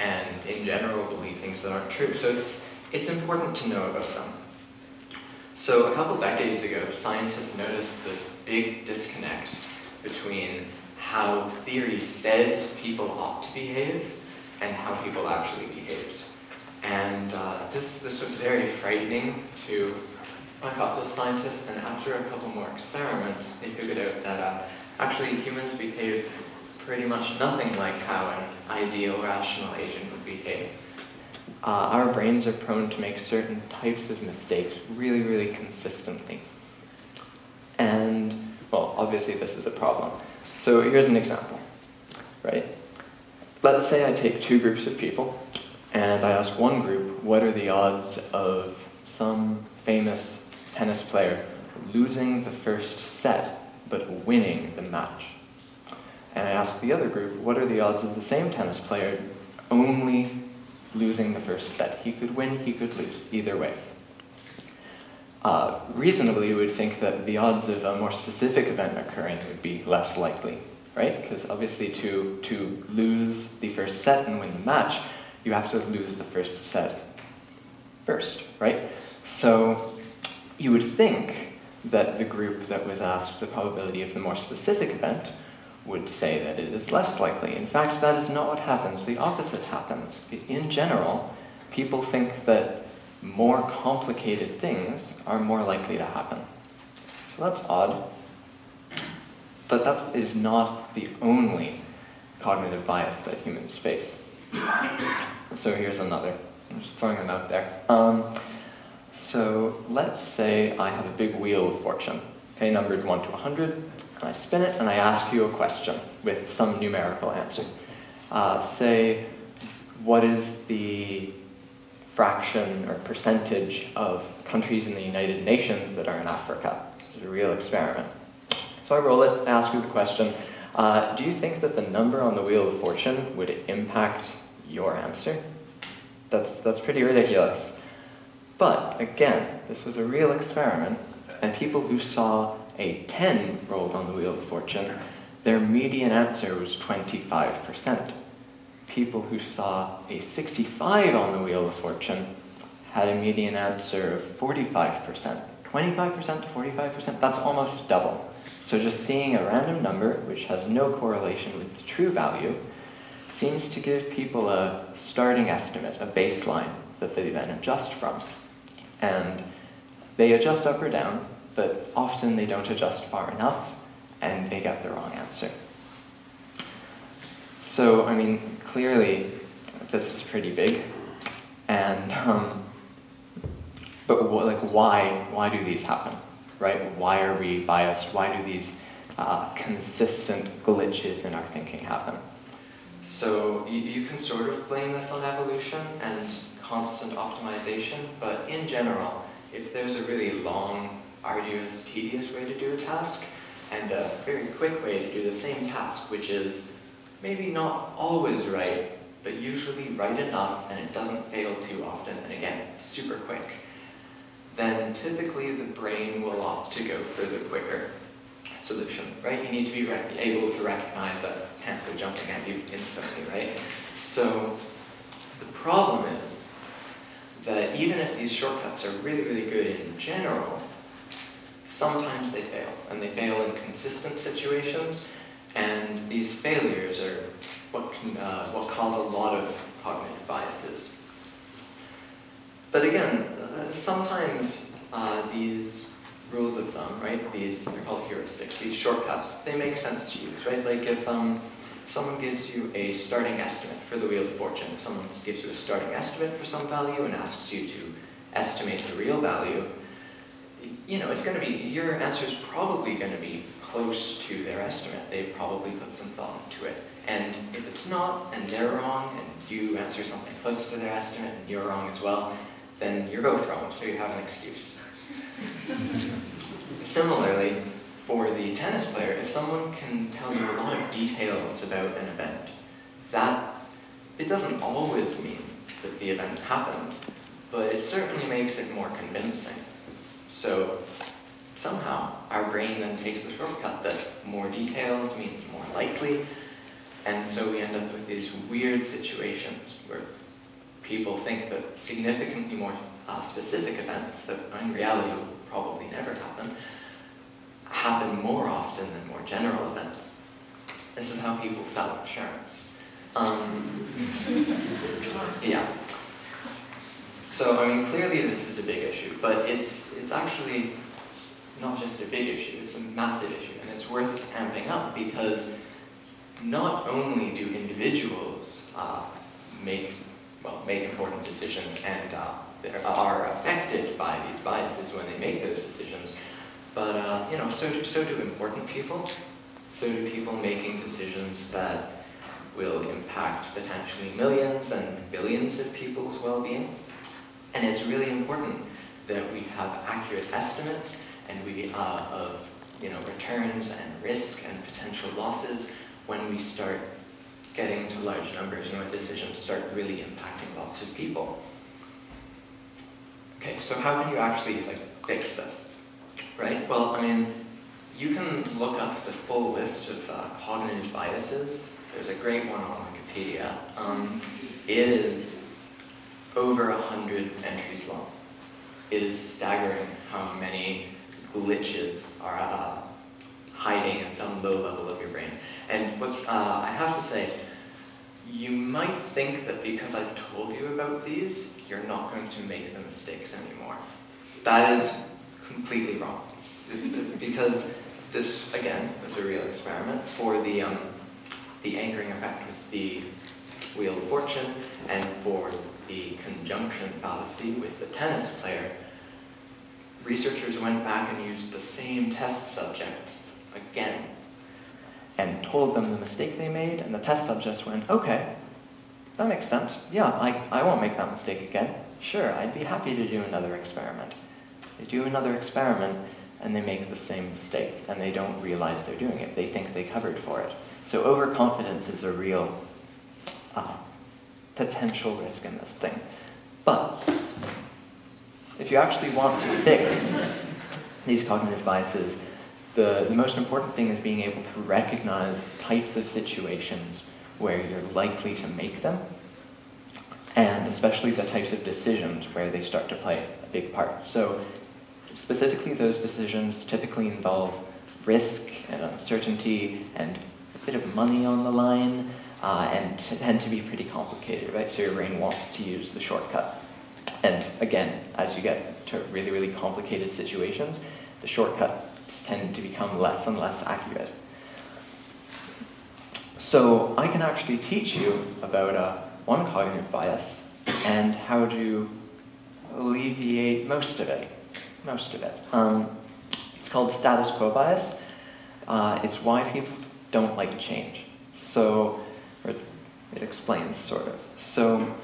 and in general believe things that aren't true. So it's, it's important to know about them. So a couple decades ago, scientists noticed this big disconnect between how theory said people ought to behave and how people actually behaved. And uh, this, this was very frightening to a couple of scientists, and after a couple more experiments, they figured out that uh, actually humans behave pretty much nothing like how an ideal rational agent would behave. Uh, our brains are prone to make certain types of mistakes really, really consistently. And, well, obviously this is a problem. So here's an example, right? Let's say I take two groups of people, and I ask one group, what are the odds of some famous tennis player losing the first set but winning the match? And I asked the other group, what are the odds of the same tennis player only losing the first set? He could win, he could lose, either way. Uh, reasonably, you would think that the odds of a more specific event occurring would be less likely, right? Because obviously to, to lose the first set and win the match, you have to lose the first set first, right? So you would think that the group that was asked the probability of the more specific event would say that it is less likely. In fact, that is not what happens. The opposite happens. In general, people think that more complicated things are more likely to happen. So that's odd. But that is not the only cognitive bias that humans face. So here's another. I'm just throwing them out there. Um, so let's say I have a big wheel of fortune, okay, numbered 1 to 100, and I spin it and I ask you a question with some numerical answer. Uh, say, what is the fraction or percentage of countries in the United Nations that are in Africa? This is a real experiment. So I roll it, I ask you the question, uh, do you think that the number on the Wheel of Fortune would impact your answer? That's, that's pretty ridiculous. But again, this was a real experiment, and people who saw a 10 rolled on the Wheel of Fortune, their median answer was 25%. People who saw a 65 on the Wheel of Fortune had a median answer of 45%. 25% to 45%, that's almost double. So just seeing a random number, which has no correlation with the true value, seems to give people a starting estimate, a baseline that they then adjust from. And they adjust up or down, but often they don't adjust far enough, and they get the wrong answer. So, I mean, clearly, this is pretty big, and um, but like, why? Why do these happen? Right? Why are we biased? Why do these uh, consistent glitches in our thinking happen? So you, you can sort of blame this on evolution and constant optimization, but in general, if there's a really long, arduous, tedious way to do a task, and a very quick way to do the same task, which is maybe not always right, but usually right enough and it doesn't fail too often, and again, super quick, then typically the brain will opt to go for the quicker solution, right? You need to be able to recognize that panther jumping at you instantly, right? So the problem is that even if these shortcuts are really, really good in general, sometimes they fail, and they fail in consistent situations, and these failures are what, can, uh, what cause a lot of cognitive biases. But again, uh, sometimes uh, these rules of thumb, right? These, they're called heuristics, these shortcuts, they make sense to use, right? Like if um, someone gives you a starting estimate for the Wheel of Fortune, if someone gives you a starting estimate for some value and asks you to estimate the real value, you know, it's going to be, your answer is probably going to be close to their estimate. They've probably put some thought into it. And if it's not, and they're wrong, and you answer something close to their estimate, and you're wrong as well, then you're both wrong, so you have an excuse. Similarly, for the tennis player, if someone can tell you a lot of details about an event, that it doesn't always mean that the event happened, but it certainly makes it more convincing. So somehow our brain then takes the shortcut that more details means more likely, and so we end up with these weird situations where people think that significantly more uh, specific events that in reality will probably never happen, happen more often than more general events. This is how people sell insurance. Um, yeah. So, I mean, clearly this is a big issue, but it's, it's actually not just a big issue, it's a massive issue, and it's worth amping up because not only do individuals uh, make, well, make important decisions and uh, are affected by these biases when they make those decisions, but uh, you know, so do, so do important people. So do people making decisions that will impact potentially millions and billions of people's well-being. And it's really important that we have accurate estimates and we uh, of you know returns and risk and potential losses when we start getting to large numbers and when decisions start really impacting lots of people. Okay, so how can you actually like fix this? Right? Well, I mean, you can look up the full list of uh, cognitive biases. There's a great one on Wikipedia. Um, it is over a hundred entries long. It is staggering how many glitches are uh, hiding in some low level of your brain. And what's, uh, I have to say, you might think that because I've told you about these, you're not going to make the mistakes anymore. That is completely wrong. because this, again, was a real experiment for the, um, the anchoring effect with the Wheel of Fortune and for the conjunction fallacy with the tennis player. Researchers went back and used the same test subjects again and told them the mistake they made, and the test subjects went, okay, that makes sense. Yeah, I, I won't make that mistake again. Sure, I'd be happy to do another experiment. They do another experiment, and they make the same mistake, and they don't realize they're doing it. They think they covered for it. So overconfidence is a real uh, potential risk in this thing. But if you actually want to fix these cognitive biases, the, the most important thing is being able to recognize types of situations where you're likely to make them, and especially the types of decisions where they start to play a big part. So specifically those decisions typically involve risk and uncertainty and a bit of money on the line, uh, and tend to be pretty complicated, right? So your brain wants to use the shortcut. And again, as you get to really, really complicated situations, the shortcut tend to become less and less accurate. So I can actually teach you about uh, one cognitive bias and how to alleviate most of it. Most of it. Um, it's called status quo bias. Uh, it's why people don't like change. So, it explains, sort of. So,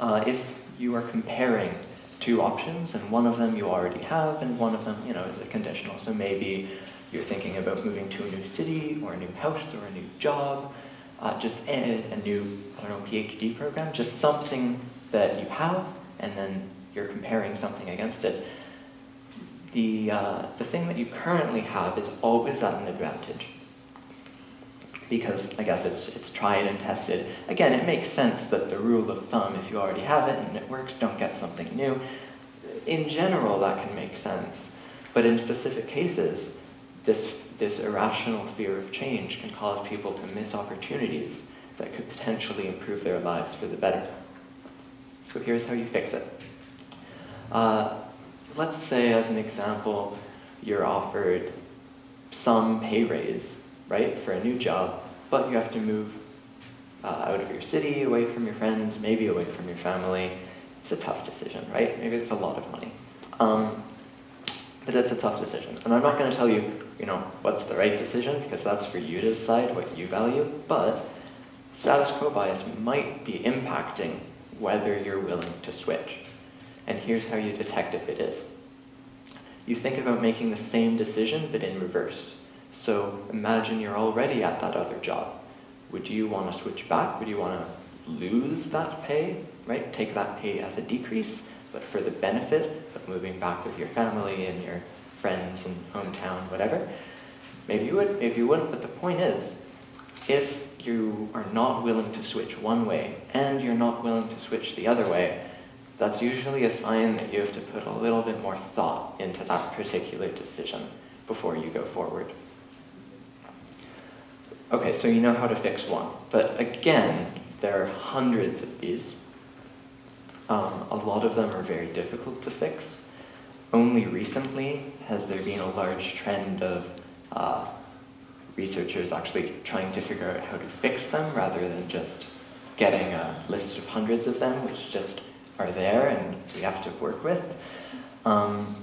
uh, if you are comparing two options, and one of them you already have, and one of them, you know, is a conditional. So maybe you're thinking about moving to a new city, or a new house, or a new job, uh, just a, a new, I don't know, PhD program, just something that you have, and then you're comparing something against it. The, uh, the thing that you currently have is always at an advantage because I guess it's, it's tried and tested. Again, it makes sense that the rule of thumb, if you already have it and it works, don't get something new. In general, that can make sense. But in specific cases, this, this irrational fear of change can cause people to miss opportunities that could potentially improve their lives for the better. So here's how you fix it. Uh, let's say, as an example, you're offered some pay raise right, for a new job, but you have to move uh, out of your city, away from your friends, maybe away from your family. It's a tough decision, right? Maybe it's a lot of money. Um, but it's a tough decision. And I'm not going to tell you, you know, what's the right decision, because that's for you to decide what you value, but status quo bias might be impacting whether you're willing to switch. And here's how you detect if it is. You think about making the same decision, but in reverse. So imagine you're already at that other job. Would you want to switch back? Would you want to lose that pay, right? Take that pay as a decrease, but for the benefit of moving back with your family and your friends and hometown, whatever, maybe you would, maybe you wouldn't. But the point is, if you are not willing to switch one way and you're not willing to switch the other way, that's usually a sign that you have to put a little bit more thought into that particular decision before you go forward. Okay, so you know how to fix one. But again, there are hundreds of these. Um, a lot of them are very difficult to fix. Only recently has there been a large trend of uh, researchers actually trying to figure out how to fix them rather than just getting a list of hundreds of them, which just are there and we have to work with. Um,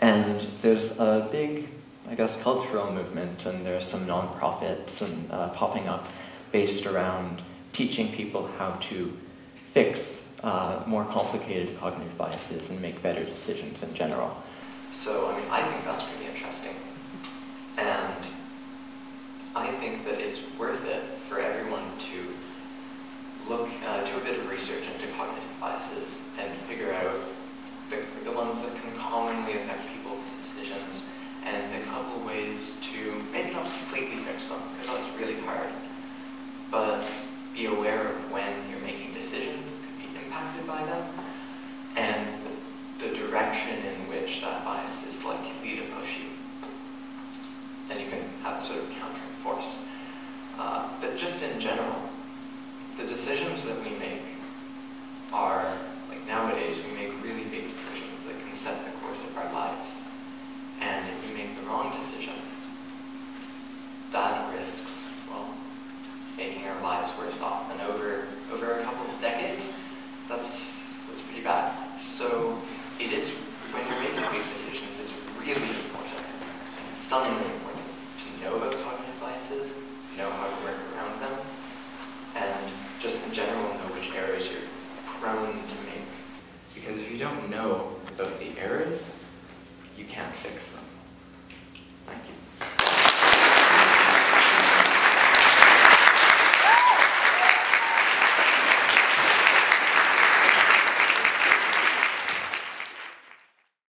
and there's a big, I guess, cultural movement, and there's some nonprofits and uh, popping up based around teaching people how to fix uh, more complicated cognitive biases and make better decisions in general. So, I mean, I think that's pretty interesting. And I think that it's worth it for everyone to look, uh, a bit of research into cognitive biases and figure out the, the ones that can commonly affect